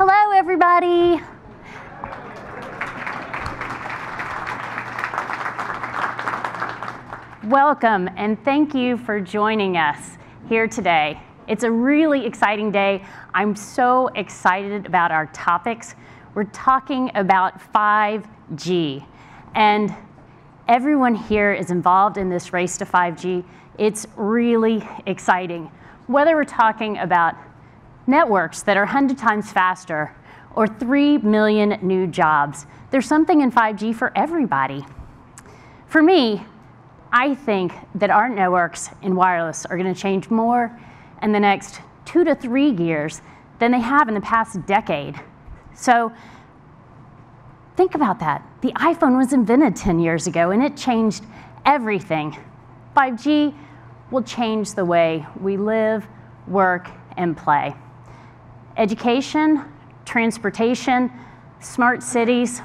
Hello, everybody. Welcome, and thank you for joining us here today. It's a really exciting day. I'm so excited about our topics. We're talking about 5G, and everyone here is involved in this race to 5G. It's really exciting. Whether we're talking about networks that are 100 times faster or 3 million new jobs, there's something in 5G for everybody. For me, I think that our networks in wireless are going to change more in the next two to three years than they have in the past decade. So think about that. The iPhone was invented 10 years ago and it changed everything. 5G will change the way we live, work, and play. Education, transportation, smart cities.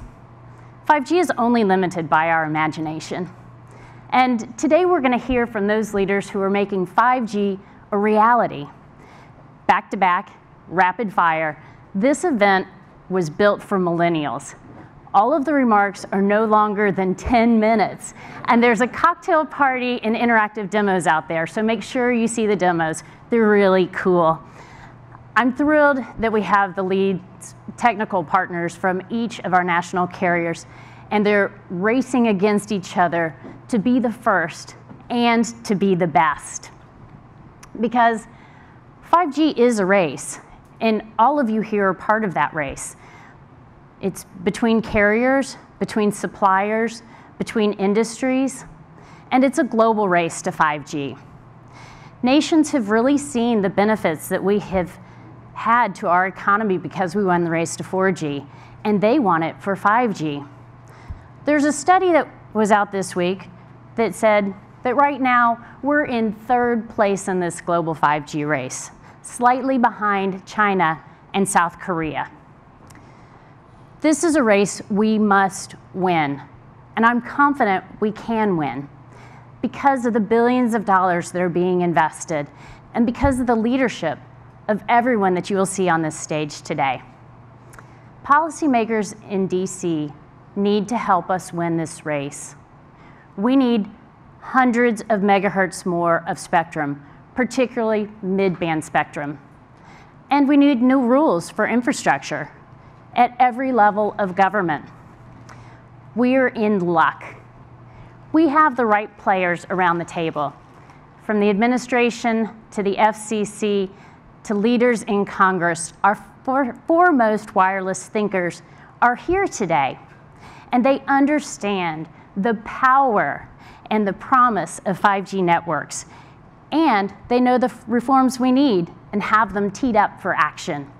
5G is only limited by our imagination. And today we're going to hear from those leaders who are making 5G a reality. Back to back, rapid fire, this event was built for millennials. All of the remarks are no longer than 10 minutes. And there's a cocktail party and interactive demos out there, so make sure you see the demos. They're really cool. I'm thrilled that we have the lead technical partners from each of our national carriers, and they're racing against each other to be the first and to be the best. Because 5G is a race, and all of you here are part of that race. It's between carriers, between suppliers, between industries, and it's a global race to 5G. Nations have really seen the benefits that we have had to our economy because we won the race to 4G, and they want it for 5G. There's a study that was out this week that said that right now we're in third place in this global 5G race, slightly behind China and South Korea. This is a race we must win, and I'm confident we can win because of the billions of dollars that are being invested and because of the leadership of everyone that you will see on this stage today. Policymakers in DC need to help us win this race. We need hundreds of megahertz more of spectrum, particularly mid-band spectrum. And we need new rules for infrastructure at every level of government. We're in luck. We have the right players around the table, from the administration to the FCC to leaders in Congress, our foremost wireless thinkers are here today, and they understand the power and the promise of 5G networks, and they know the reforms we need and have them teed up for action.